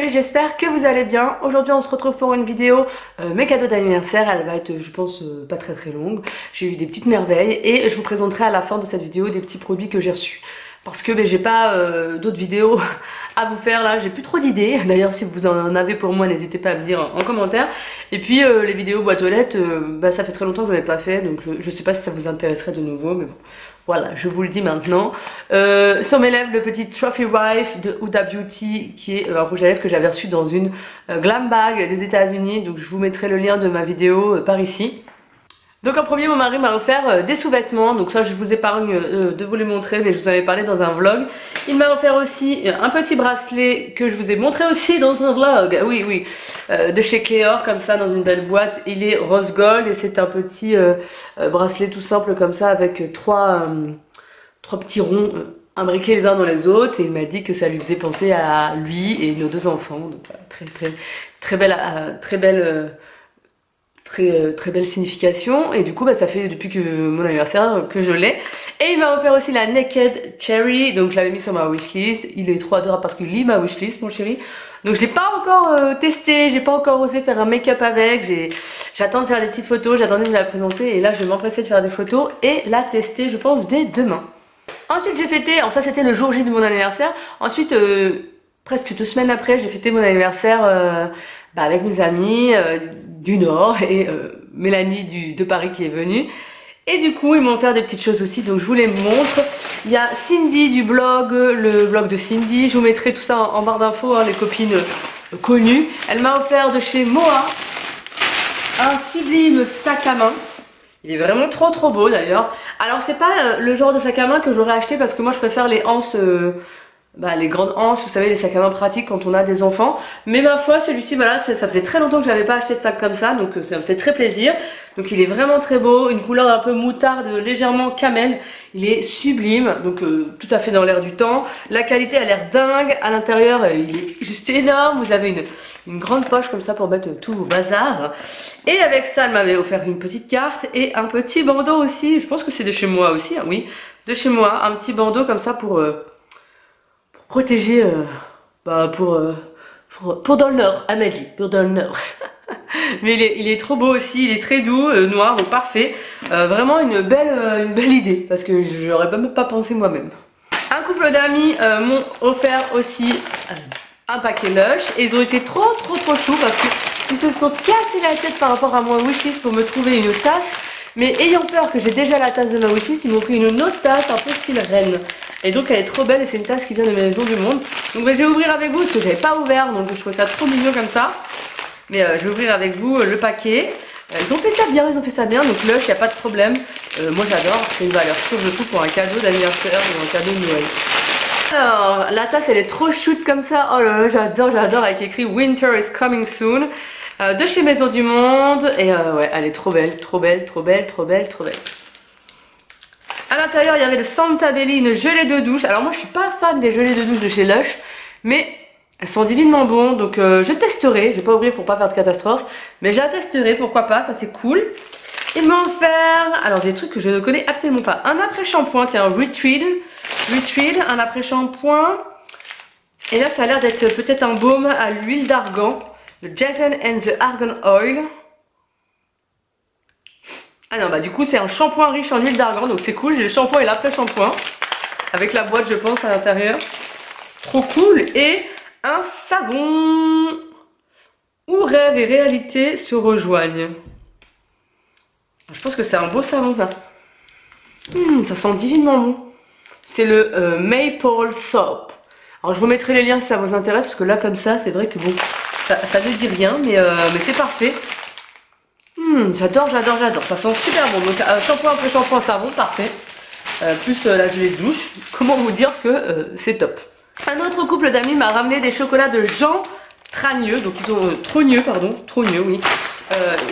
salut, j'espère que vous allez bien. Aujourd'hui on se retrouve pour une vidéo euh, mes cadeaux d'anniversaire. Elle va être je pense euh, pas très très longue. J'ai eu des petites merveilles et je vous présenterai à la fin de cette vidéo des petits produits que j'ai reçus. Parce que ben, j'ai pas euh, d'autres vidéos à vous faire là, j'ai plus trop d'idées. D'ailleurs si vous en avez pour moi n'hésitez pas à me dire en, commentaire. Et puis les vidéos boîte aux lettres, bah, ça fait très longtemps que je n'en ai pas fait donc je sais pas si ça vous intéresserait de nouveau mais bon. Voilà, je vous le dis maintenant. Euh, sur mes lèvres, le petit Trophy Wife de Huda Beauty, qui est euh, un rouge à lèvres que j'avais reçu dans une euh, glam bag des États-Unis. Donc je vous mettrai le lien de ma vidéo euh, par ici. Donc en premier mon mari m'a offert euh, des sous-vêtements donc ça je vous épargne euh, de vous les montrer mais je vous en avais parlé dans un vlog. Il m'a offert aussi euh, un petit bracelet que je vous ai montré aussi dans un vlog, oui oui, de chez Cléor comme ça dans une belle boîte. Il est rose gold et c'est un petit bracelet tout simple comme ça avec trois, trois petits ronds imbriqués les uns dans les autres et il m'a dit que ça lui faisait penser à lui et nos deux enfants. Donc très très très belle, très belle très, euh, très belle signification. Et du coup bah, ça fait depuis que mon anniversaire que je l'ai. Et il m'a offert aussi la Naked Cherry. Donc je l'avais mis sur ma wishlist. Il est trop adorable parce qu'il lit ma wishlist mon chéri. Donc je l'ai pas encore euh, testé. J'ai pas encore osé faire un make-up avec. J'attends de faire des petites photos. J'attendais de la présenter. Et là je vais m'empresser de faire des photos et la tester je pense dès demain. Ensuite j'ai fêté alors ça c'était le jour J de mon anniversaire. Ensuite euh, presque deux semaines après j'ai fêté mon anniversaire bah, avec mes amis euh, du Nord et euh, Mélanie de Paris qui est venue. Et du coup, ils m'ont offert des petites choses aussi, donc je vous les montre. Il y a Cindy du blog, le blog de Cindy. Je vous mettrai tout ça en, barre d'infos, hein, les copines euh, connues. Elle m'a offert de chez Moa un sublime sac à main. Il est vraiment trop trop beau d'ailleurs. Alors c'est pas le genre de sac à main que j'aurais acheté parce que moi je préfère les anses bah, les grandes hanches, vous savez, les sacs à main pratiques quand on a des enfants. Mais ma foi, celui-ci, voilà, ça, faisait très longtemps que j'avais pas acheté de sac comme ça, donc euh, ça me fait très plaisir. Donc il est vraiment très beau, une couleur un peu moutarde, légèrement camel. Il est sublime, donc euh, tout à fait dans l'air du temps. La qualité a l'air dingue. À l'intérieur, euh, il est juste énorme. Vous avez une, une grande poche comme ça pour mettre tout vos bazar. Et avec ça, elle m'avait offert une petite carte et un petit bandeau aussi. Je pense que c'est de chez moi aussi, hein, oui, de chez moi. Un petit bandeau comme ça pour protéger euh, bah, pour, euh, pour, pour, dans le nord, pour dans le nord. Mais il est, trop beau aussi, il est très doux, euh, noir, donc parfait. vraiment une belle, une belle idée, parce que j'aurais même pas pensé moi-même. Un couple d'amis m'ont offert aussi un paquet Lush, et ils ont été trop trop trop choux, parce qu'ils se sont cassés la tête par rapport à mon wishlist pour me trouver une tasse. Mais ayant peur que j'ai déjà la tasse de ma wishlist, ils m'ont pris une autre tasse un peu style reine. Et donc elle est trop belle et c'est une tasse qui vient de Maison du Monde. Donc bah, je vais ouvrir avec vous parce que j'avais pas ouvert donc je trouve ça trop mignon comme ça. Mais euh, je vais ouvrir avec vous euh, le paquet. Euh, ils ont fait ça bien, ils ont fait ça bien, donc il n'y a pas de problème. moi j'adore, c'est une valeur sûre je trouve pour un cadeau d'anniversaire ou un cadeau de Noël. Alors, la tasse elle est trop shoot comme ça, oh là là, j'adore, j'adore, avec écrit Winter is coming soon. de chez Maison du Monde, et ouais, elle est trop belle, trop belle, trop belle, trop belle, trop belle. À l'intérieur, il y avait le Santa Belli, une gelée de douche. Alors moi, je suis pas fan des gelées de douche de chez Lush, mais elles sont divinement bonnes, donc euh, je testerai. Je vais pas ouvrir pour pas faire de catastrophe, mais je testerai, pourquoi pas, ça c'est cool. Ils m'ont offert, alors des trucs que je ne connais absolument pas. Un après-shampoing, tiens, Retreat. Retreat, un après-shampoing. Et là, ça a l'air d'être peut-être un baume à l'huile d'argan. Le Jason and the Argan Oil. Ah non, bah du coup, c'est un shampoing riche en huile d'argan, donc c'est cool. J'ai le shampoing et l'après-shampoing. Avec la boîte, je pense, à l'intérieur. Trop cool. Et un savon où rêve et réalité se rejoignent? Je pense que c'est un beau savon, ça. Hmm, ça sent divinement bon. C'est le euh, Maple Soap. Alors je vous mettrai les liens si ça vous intéresse, parce que là, comme ça, c'est vrai que bon, ça, ne dit rien, mais, euh, mais c'est parfait. Hmm, j'adore, j'adore, j'adore. Ça sent super bon. Donc, euh, shampoing après shampoing, savon, parfait. Euh, plus euh, la gelée de douche. Comment vous dire que c'est top. Un autre couple d'amis m'a ramené des chocolats de Jean Tragneux. Donc, ils sont Trogneux, pardon. Trogneux, oui.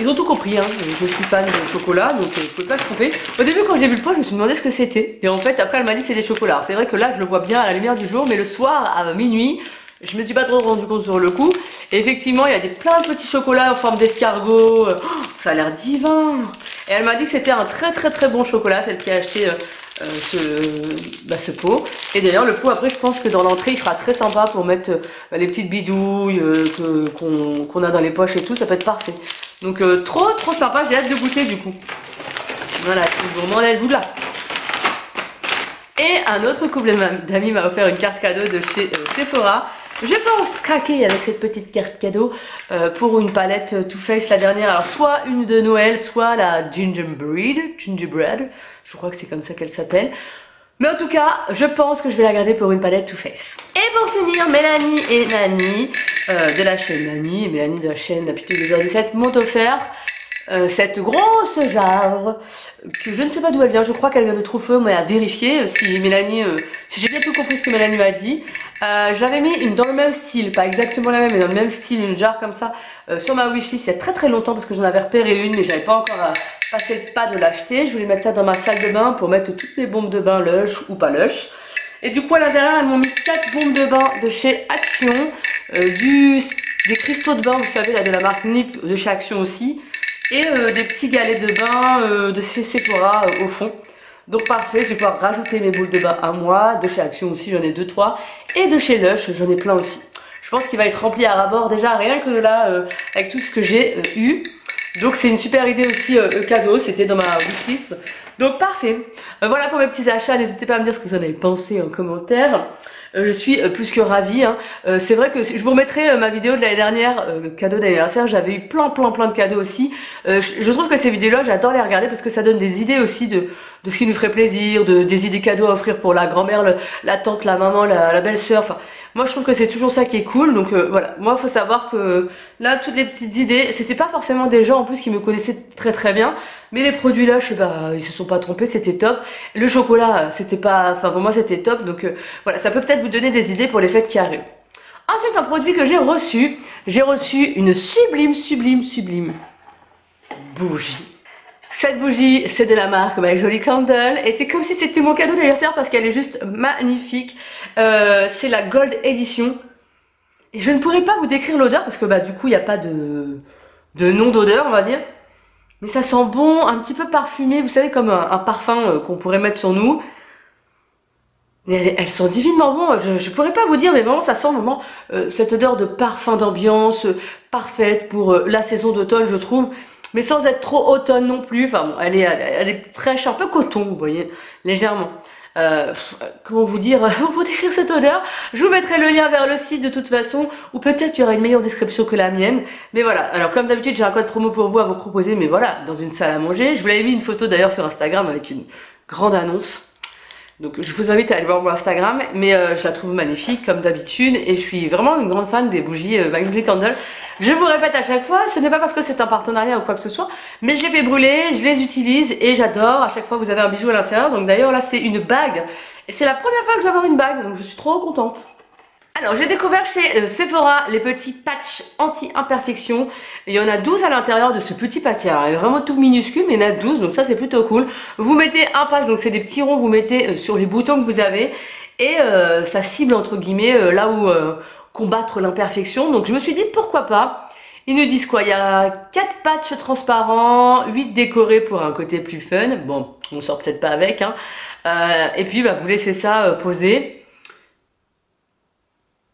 ils ont tout compris. Hein. Je suis fan de chocolat, donc vous pouvez pas se tromper. Au début, quand j'ai vu le pot, je me suis demandé ce que c'était. Et en fait, après, elle m'a dit c'est des chocolats. C'est vrai que là, je le vois bien à la lumière du jour, mais le soir, à minuit, je me suis pas trop rendu compte sur le coup. Et effectivement, il y a des plein de petits chocolats en forme d'escargot. Oh, ça a l'air divin. Et elle m'a dit que c'était un très très très bon chocolat, celle qui a acheté euh, ce, bah, ce pot. Et d'ailleurs le pot après je pense que dans l'entrée il sera très sympa pour mettre bah, les petites bidouilles qu'on a dans les poches et tout, ça peut être parfait. Donc trop trop sympa, j'ai hâte de goûter du coup. Voilà, c'est gourmand vous là. Et un autre couple d'amis m'a offert une carte cadeau de chez Sephora. Je pense craquer avec cette petite carte cadeau euh, pour une palette Too Faced la dernière. Alors soit une de Noël, soit la Gingerbread, Gingerbread, je crois que c'est comme ça qu'elle s'appelle. Mais en tout cas, je pense que je vais la garder pour une palette Too Faced. Et pour finir, Mélanie et Nani euh, de la chaîne Nani Mélanie de la chaîne La Pitude 2h17 m'ont offert euh, cette grosse jarre que je ne sais pas d'où elle vient, je crois qu'elle vient de Troufeux, mais à vérifier si Mélanie, si j'ai bien tout compris ce que Mélanie m'a dit. Euh, J'avais mis une dans le même style, pas exactement la même, mais dans le même style, une jarre comme ça, euh, sur ma wishlist il y a très très longtemps parce que j'en avais repéré une, mais j'avais pas encore euh, passé le pas de l'acheter. Je voulais mettre ça dans ma salle de bain pour mettre toutes mes bombes de bain lush ou pas lush. Et du coup à l'intérieur, elles m'ont mis 4 bombes de bain de chez Action, euh, du, des cristaux de bain, vous savez, là de la marque NIP de chez Action aussi, et des petits galets de bain de chez Sephora au fond. Donc parfait, je vais pouvoir rajouter mes boules de bain à moi. De chez Action aussi, j'en ai deux, trois. Et de chez Lush, j'en ai plein aussi. Je pense qu'il va être rempli à rabord déjà, rien que là, euh, avec tout ce que j'ai euh, eu. Donc c'est une super idée aussi euh, cadeau, c'était dans ma wishlist. Donc parfait. voilà pour mes petits achats, n'hésitez pas à me dire ce que vous en avez pensé en commentaire. Euh, je suis euh, plus que ravie. Hein. Euh, c'est vrai que je vous remettrai ma vidéo de l'année dernière, cadeau d'anniversaire. J'avais eu plein plein plein de cadeaux aussi. je trouve que ces vidéos-là, j'adore les regarder parce que ça donne des idées aussi de, de ce qui nous ferait plaisir, de, des idées cadeaux à offrir pour la grand-mère, la tante, la maman, la, belle-sœur. Enfin, moi je trouve que c'est toujours ça qui est cool. Donc voilà, moi faut savoir que là, toutes les petites idées, c'était pas forcément des gens en plus qui me connaissaient très très bien. Mais les produits là, je sais pas, ils se sont pas trompés, c'était top. Le chocolat, c'était pas, enfin pour moi c'était top. Donc voilà, ça peut peut-être vous donner des idées pour les fêtes qui arrivent. Ensuite, un produit que j'ai reçu, j'ai reçu une sublime, sublime, sublime bougie. Cette bougie, c'est de la marque My Jolie Candle et c'est comme si c'était mon cadeau d'anniversaire parce qu'elle est juste magnifique. Euh, c'est la Gold Edition. Et je ne pourrais pas vous décrire l'odeur parce que bah du coup il n'y a pas de, de nom d'odeur on va dire. Mais ça sent bon, un petit peu parfumé, vous savez comme un, parfum euh, qu'on pourrait mettre sur nous. Mais elles, sont divinement bon, je, je pourrais pas vous dire, mais vraiment ça sent vraiment euh, cette odeur de parfum d'ambiance euh, parfaite pour la saison d'automne je trouve. Mais sans être trop automne non plus, enfin bon, elle est, elle est fraîche, un peu coton, vous voyez, légèrement. Euh, comment vous dire, pour décrire cette odeur, je vous mettrai le lien vers le site de toute façon, ou peut-être il y aura une meilleure description que la mienne. Mais voilà, alors comme d'habitude j'ai un code promo pour vous à vous proposer, mais voilà, dans une salle à manger. Je vous l'avais mis une photo d'ailleurs sur Instagram avec une grande annonce. Donc je vous invite à aller voir mon Instagram, mais euh, je la trouve magnifique comme d'habitude et je suis vraiment une grande fan des bougies euh, Magic Candle. Je vous répète à chaque fois, ce n'est pas parce que c'est un partenariat ou quoi que ce soit, mais je les fais brûler, je les utilise et j'adore. À chaque fois vous avez un bijou à l'intérieur, donc d'ailleurs là c'est une bague et c'est la première fois que je vais avoir une bague, donc je suis trop contente. Alors j'ai découvert chez euh, Sephora les petits patchs anti-imperfection. Il y en a 12 à l'intérieur de ce petit paquet. il est vraiment tout minuscule mais il y en a 12 donc ça c'est plutôt cool. Vous mettez un patch, donc c'est des petits ronds, vous mettez euh, sur les boutons que vous avez et euh, ça cible entre guillemets là où combattre l'imperfection. Donc je me suis dit pourquoi pas? Ils nous disent quoi? Il y a 4 patchs transparents, 8 décorés pour un côté plus fun. Bon, on sort peut-être pas avec. Hein. et puis bah, vous laissez ça poser.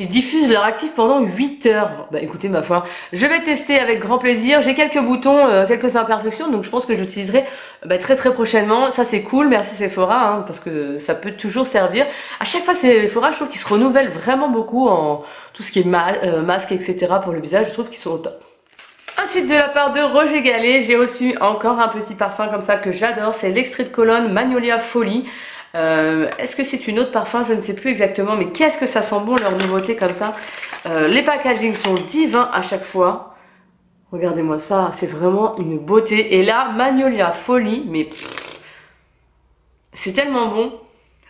Ils diffusent leur actif pendant 8 heures. Bah écoutez ma foi, je vais tester avec grand plaisir. J'ai quelques boutons, euh, quelques imperfections, donc je pense que j'utiliserai bah, très très prochainement. Ça c'est cool, merci Sephora, hein, parce que ça peut toujours servir. À chaque fois Sephora, je trouve qu'ils se renouvellent vraiment beaucoup en tout ce qui est euh, masque, etc. pour le visage. Je trouve qu'ils sont au top. Ensuite de la part de Roger Gallet, j'ai reçu encore un petit parfum comme ça que j'adore. C'est l'extrait de colonne Magnolia Folie. Euh, est-ce que c'est une autre parfum Je ne sais plus exactement, mais qu'est-ce que ça sent bon leur nouveauté comme ça. Euh, les packagings sont divins à chaque fois. Regardez-moi ça, c'est vraiment une beauté. Et là, Magnolia Folie, mais c'est tellement bon.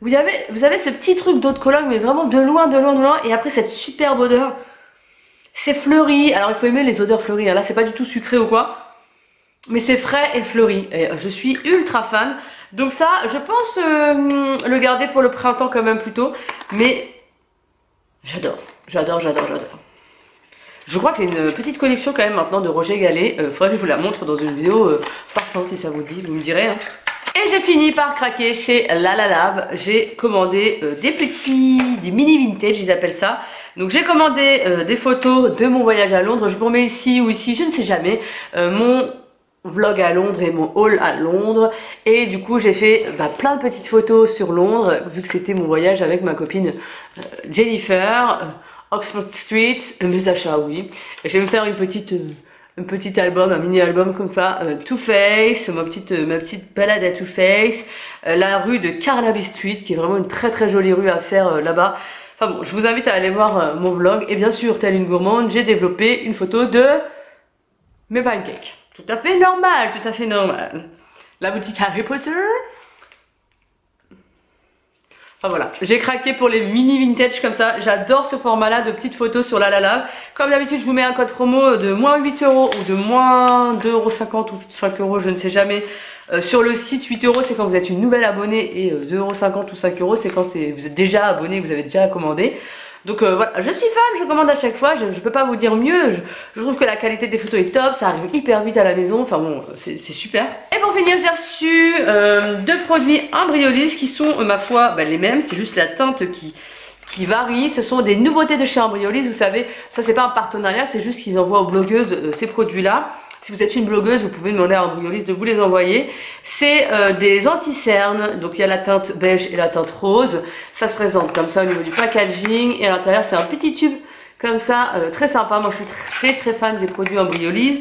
Vous avez, vous avez ce petit truc d'eau de cologne, mais vraiment de loin, de loin, de loin. Et après cette superbe odeur. C'est fleuri. Alors il faut aimer les odeurs fleuries. Hein. Là, c'est pas du tout sucré ou quoi. Mais c'est frais et fleuri. Et je suis ultra fan. Donc ça, je pense euh, le garder pour le printemps quand même plutôt. Mais j'adore, j'adore, j'adore, j'adore. Je crois que j'ai une petite collection quand même maintenant de Roger Gallet. Euh, faudrait que je vous la montre dans une vidéo euh, parfum si ça vous dit, vous me direz. Hein. Et j'ai fini par craquer chez La J'ai commandé euh, des petits, des mini vintage, ils appellent ça. Donc j'ai commandé euh, des photos de mon voyage à Londres. Je vous remets ici ou ici, je ne sais jamais, euh, mon vlog à Londres et mon haul à Londres et du coup j'ai fait bah, plein de petites photos sur Londres vu que c'était mon voyage avec ma copine Jennifer Oxford Street mes achats oui et je faire une petite un petit album, un mini album comme ça, euh, Too Face, ma petite, euh, ma petite balade à Too Face, euh, la rue de Carnaby Street qui est vraiment une très très jolie rue à faire là-bas. Enfin bon, je vous invite à aller voir mon vlog et bien sûr, telle une gourmande, j'ai développé une photo de mes pancakes. Tout à fait normal, tout à fait normal. La boutique Harry Potter, Enfin voilà, j'ai craqué pour les mini vintage comme ça. J'adore ce format-là de petites photos sur la la Comme d'habitude, je vous mets un code promo de moins 8 euros ou de moins 2,50 euros ou 5 euros, je ne sais jamais. Euh, sur le site, 8 euros, c'est quand vous êtes une nouvelle abonnée et 2,50 euros ou 5 euros, c'est quand vous êtes déjà abonné, vous avez déjà commandé. Donc euh, voilà, je suis fan, je commande à chaque fois, je, peux pas vous dire mieux, je, trouve que la qualité des photos est top, ça arrive hyper vite à la maison, enfin bon, c'est super. Et pour finir, j'ai reçu euh, deux produits Embryolis qui sont, euh, ma foi, bah, les mêmes, c'est juste la teinte qui, qui varie. Ce sont des nouveautés de chez Embryolis, vous savez, ça c'est pas un partenariat, c'est juste qu'ils envoient aux blogueuses ces produits-là. Si vous êtes une blogueuse, vous pouvez demander à Embryolist de vous les envoyer. C'est euh, des anti-cernes, donc il y a la teinte beige et la teinte rose. Ça se présente comme ça au niveau du packaging et à l'intérieur c'est un petit tube comme ça, euh, très sympa. Moi je suis très très fan des produits Embryolise.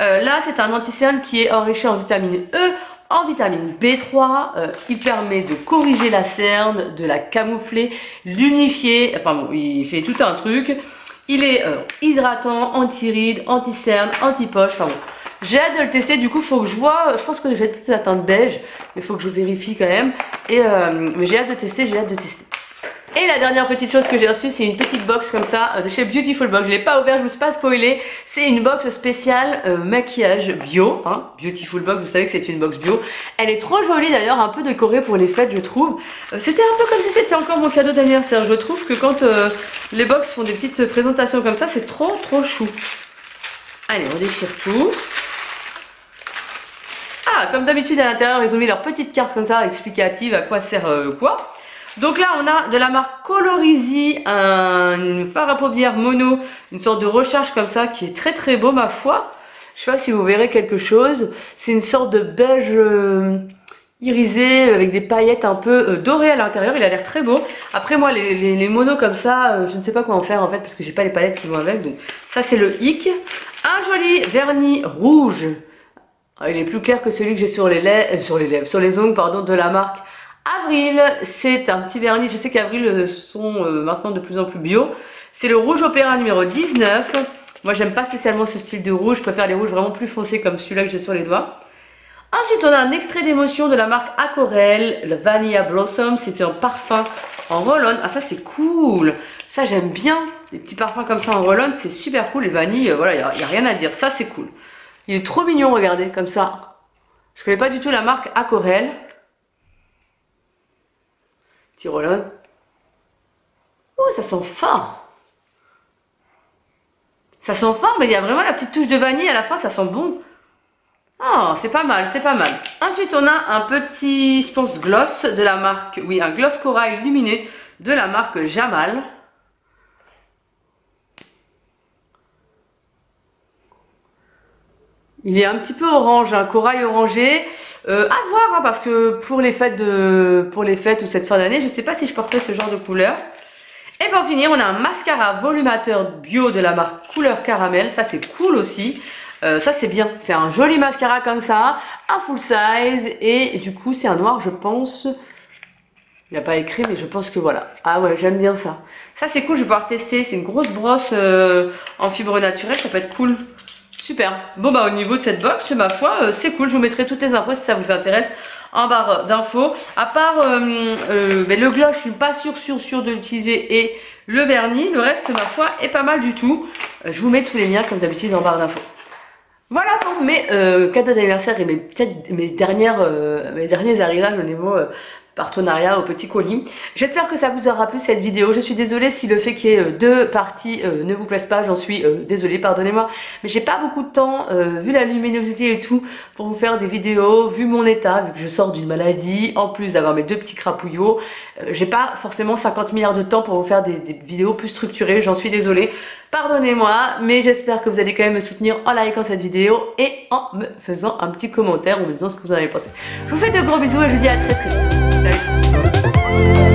Euh, là c'est un anti-cerne qui est enrichi en vitamine E, en vitamine B3. il permet de corriger la cerne, de la camoufler, l'unifier. Enfin bon, il fait tout un truc. Il est euh, hydratant, anti-rides, anti-cerne, anti-poche. Enfin bon, j'ai hâte de le tester. Du coup, faut que je vois. Je pense que j'ai la teinte beige, mais faut que je vérifie quand même. Et euh, mais j'ai hâte de tester. J'ai hâte de tester. Et la dernière petite chose que j'ai reçue, c'est une petite box comme ça euh, de chez Beautiful Box. Je l'ai pas ouvert, je me suis pas spoilé. C'est une box spéciale euh, maquillage bio. Hein. Beautiful Box, vous savez que c'est une box bio. Elle est trop jolie d'ailleurs, un peu décorée pour les fêtes, je trouve. Euh, c'était un peu comme si c'était encore mon cadeau d'anniversaire. Je trouve que quand les box font des petites présentations comme ça, c'est trop trop chou. Allez, on déchire tout. Ah, comme d'habitude à l'intérieur, ils ont mis leur petite carte comme ça, explicative à quoi sert quoi. Donc là, on a de la marque Colorizi, un fard à paupières mono, une sorte de recharge comme ça qui est très très beau ma foi. Je sais pas si vous verrez quelque chose. C'est une sorte de beige euh, irisé avec des paillettes un peu euh, dorées à l'intérieur. Il a l'air très beau. Après moi, les, monos comme ça, euh, je ne sais pas quoi en faire en fait parce que j'ai pas les palettes qui vont avec. Donc ça c'est le hic. Un joli vernis rouge. Ah, il est plus clair que celui que j'ai sur les lèvres, sur les lèvres, sur les ongles pardon de la marque Avril, c'est un petit vernis, je sais qu'Avril euh, sont euh, maintenant de plus en plus bio. C'est le rouge opéra numéro 19. Moi j'aime pas spécialement ce style de rouge, je préfère les rouges vraiment plus foncés comme celui-là que j'ai sur les doigts. Ensuite on a un extrait d'émotion de la marque Aquarelle, le Vanilla Blossom, c'est un parfum en roll Ah ça c'est cool, ça j'aime bien, les petits parfums comme ça en roll c'est super cool, les vanilles, euh, voilà, il n'y a, a, rien à dire, ça c'est cool. Il est trop mignon, regardez, comme ça. Je connais pas du tout la marque Aquarelle. Oh, ça sent fort. Ça sent fort, mais il y a vraiment la petite touche de vanille à la fin, ça sent bon. Oh, c'est pas mal, c'est pas mal. Ensuite, on a un petit, je gloss de la marque, oui, un gloss corail luminé de la marque Jamal. Il est un petit peu orange, un corail orangé. Euh, à voir, hein, parce que pour les fêtes de, pour les fêtes ou cette fin d'année, je sais pas si je porterai ce genre de couleur. Et pour finir, on a un mascara volumateur bio de la marque Couleur Caramel. Ça, c'est cool aussi. Euh, ça, c'est bien. C'est un joli mascara comme ça, un full size. Et du coup, c'est un noir, je pense. Il n'a pas écrit, mais je pense que voilà. Ah ouais, j'aime bien ça. Ça, c'est cool, je vais pouvoir tester. C'est une grosse brosse euh, en fibre naturelle, ça peut être cool. Super. Bon bah au niveau de cette box, ma foi, euh, c'est cool. Je vous mettrai toutes les infos si ça vous intéresse en barre d'infos. À part euh, euh, ben, le gloss, je suis pas sûre, sûre, sûre de l'utiliser et le vernis. Le reste, ma foi, est pas mal du tout. je vous mets tous les liens comme d'habitude en barre d'infos. Voilà pour mes cadeaux d'anniversaire et mes, mes, dernières, mes derniers arrivages au niveau partenariat au petit colis. J'espère que ça vous aura plu cette vidéo. Je suis désolée si le fait qu'il y ait euh, deux parties euh, ne vous plaise pas, j'en suis euh, désolée, pardonnez-moi. Mais j'ai pas beaucoup de temps, vu la luminosité et tout, pour vous faire des vidéos, vu mon état, vu que je sors d'une maladie, en plus d'avoir mes deux petits crapouillots. j'ai pas forcément 50 milliards de temps pour vous faire des, vidéos plus structurées, j'en suis désolée. Pardonnez-moi, mais j'espère que vous allez quand même me soutenir en likant cette vidéo et en me faisant un petit commentaire ou me disant ce que vous en avez pensé. Je vous fais de gros bisous et je vous dis à très très vite. Salut